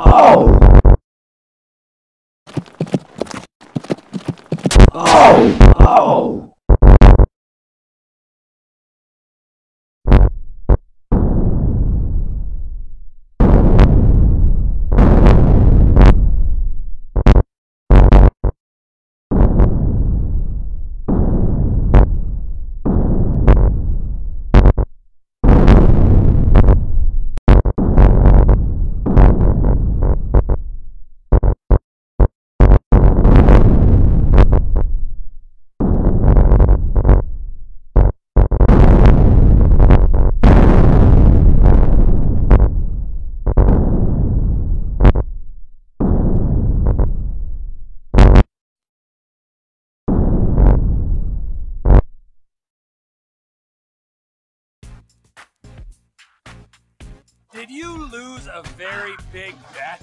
Oh! Did you lose a very big bet?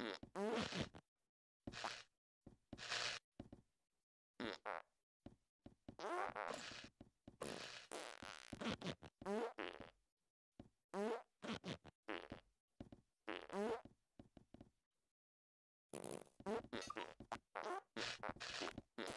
Mm-hmm.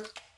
Sure.